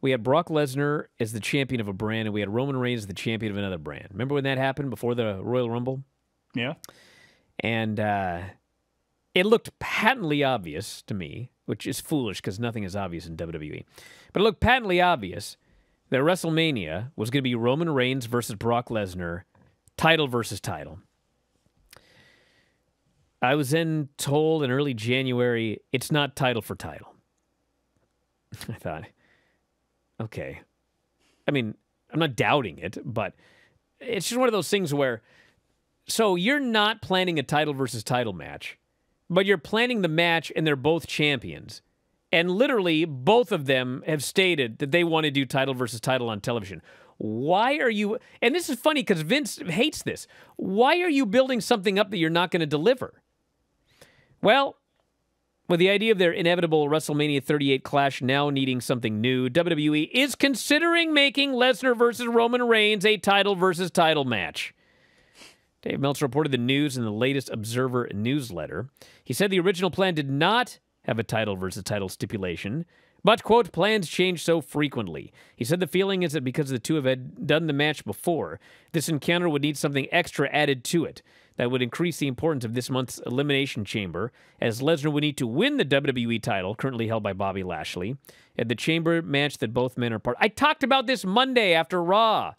we had Brock Lesnar as the champion of a brand, and we had Roman Reigns as the champion of another brand. Remember when that happened before the Royal Rumble? Yeah. And uh, it looked patently obvious to me, which is foolish because nothing is obvious in WWE. But it looked patently obvious that WrestleMania was going to be Roman Reigns versus Brock Lesnar, title versus title. I was then told in early January it's not title for title. I thought, okay. I mean, I'm not doubting it, but it's just one of those things where so you're not planning a title versus title match, but you're planning the match and they're both champions. And literally, both of them have stated that they want to do title versus title on television. Why are you, and this is funny because Vince hates this. Why are you building something up that you're not going to deliver? Well, with the idea of their inevitable WrestleMania 38 clash now needing something new, WWE is considering making Lesnar versus Roman Reigns a title versus title match. Dave Meltzer reported the news in the latest Observer newsletter. He said the original plan did not have a title versus title stipulation, but, quote, plans change so frequently. He said the feeling is that because the two have had done the match before, this encounter would need something extra added to it that would increase the importance of this month's Elimination Chamber, as Lesnar would need to win the WWE title, currently held by Bobby Lashley, at the Chamber match that both men are part. I talked about this Monday after Raw.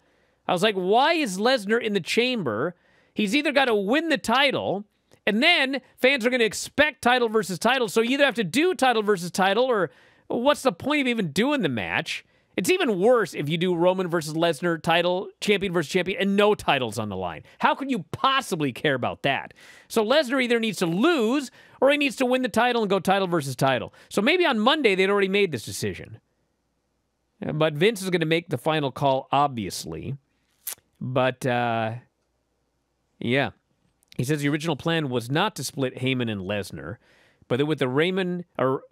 I was like, why is Lesnar in the Chamber? He's either got to win the title, and then fans are going to expect title versus title, so you either have to do title versus title, or what's the point of even doing the match? It's even worse if you do Roman versus Lesnar title, champion versus champion, and no titles on the line. How could you possibly care about that? So Lesnar either needs to lose or he needs to win the title and go title versus title. So maybe on Monday they'd already made this decision. But Vince is going to make the final call, obviously. But uh, yeah, he says the original plan was not to split Heyman and Lesnar, but that with the Raymond or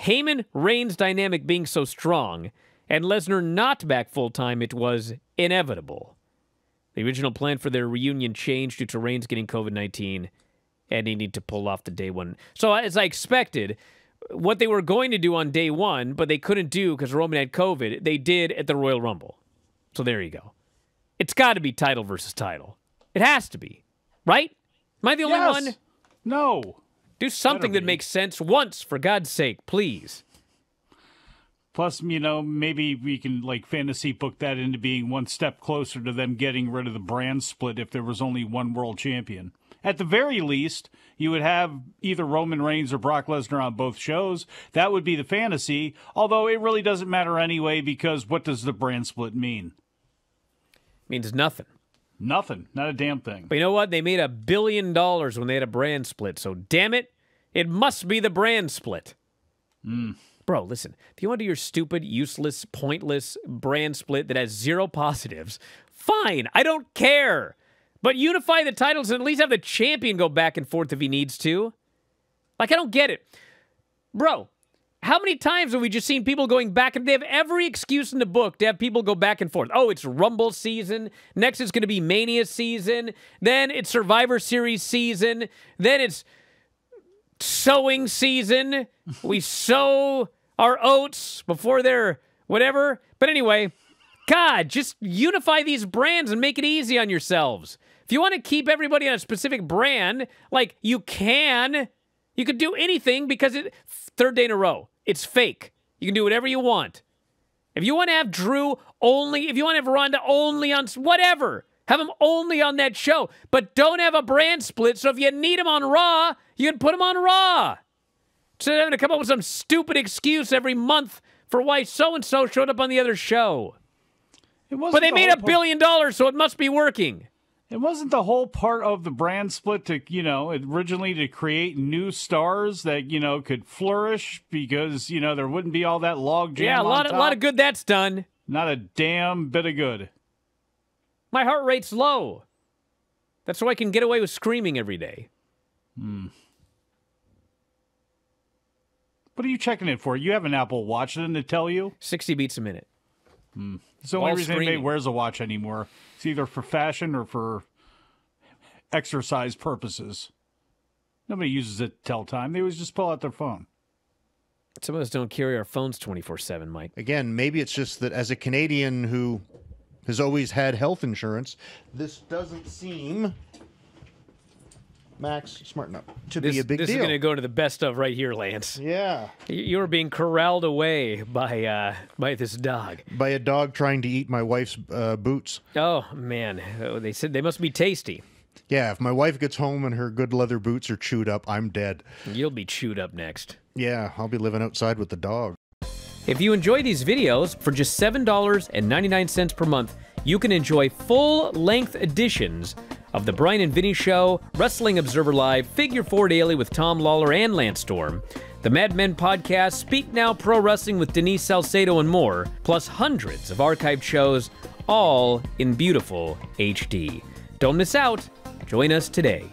Heyman Reigns dynamic being so strong and Lesnar not back full time, it was inevitable. The original plan for their reunion changed due to Reigns getting COVID 19 and needing to pull off the day one. So, as I expected, what they were going to do on day one, but they couldn't do because Roman had COVID, they did at the Royal Rumble. So, there you go. It's got to be title versus title. It has to be, right? Am I the only Yes. one? No. Do something that makes sense once, for God's sake, please. Plus, you know, maybe we can like fantasy book that into being one step closer to them getting rid of the brand split if there was only one world champion. At the very least, you would have either Roman Reigns or Brock Lesnar on both shows. That would be the fantasy, although it really doesn't matter anyway because what does the brand split mean? means nothing. Nothing. Not a damn thing. But you know what? They made a billion dollars when they had a brand split. So damn it, it must be the brand split. Hmm. Bro, listen. If you want to do your stupid, useless, pointless brand split that has zero positives, fine. I don't care. But unify the titles and at least have the champion go back and forth if he needs to. Like, I don't get it. Bro, how many times have we just seen people going back and they have every excuse in the book to have people go back and forth? Oh, it's Rumble season. Next it's going to be Mania season. Then it's Survivor Series season. Then it's sowing season. we sow our oats before they're whatever. But anyway, God, just unify these brands and make it easy on yourselves. If you want to keep everybody on a specific brand, like you can, you could do anything because it third day in a row. It's fake. You can do whatever you want. If you want to have Drew only, if you want to have Ronda only on whatever, have him only on that show. But don't have a brand split. So if you need him on Raw, you can put him on Raw. Instead of having to come up with some stupid excuse every month for why so and so showed up on the other show. It wasn't But they the made a billion dollars, so it must be working. It wasn't the whole part of the brand split to, you know, originally to create new stars that, you know, could flourish because, you know, there wouldn't be all that log jam. Yeah, a lot, of, lot of good that's done. Not a damn bit of good. My heart rate's low. That's so I can get away with screaming every day. Hmm. What are you checking it for? You have an Apple Watch, didn't it tell you? 60 beats a minute. Hmm. It's the only While reason anybody streaming. wears a watch anymore. It's either for fashion or for exercise purposes. Nobody uses it to tell time. They always just pull out their phone. Some of us don't carry our phones 24 7, Mike. Again, maybe it's just that as a Canadian who has always had health insurance, this doesn't seem Max smart enough to This, be a big this deal. is going to go to the best of right here, Lance. yeah, You're being corralled away by uh, by this dog. by a dog trying to eat my wife's uh, boots. Oh man, Oh, they said they must be tasty. Yeah, if my wife gets home and her good leather boots are chewed up, I'm dead. You'll be chewed up next. Yeah, I'll be living outside with the dog. If you enjoy these videos, for just $7.99 per month, you can enjoy full length editions of The Bryan and Vinny Show, Wrestling Observer Live, Figure 4 Daily with Tom Lawler and Lance Storm, the Mad Men podcast, Speak Now Pro Wrestling with Denise Salcedo, and more, plus hundreds of archived shows, all in beautiful HD. Don't miss out. Join us today.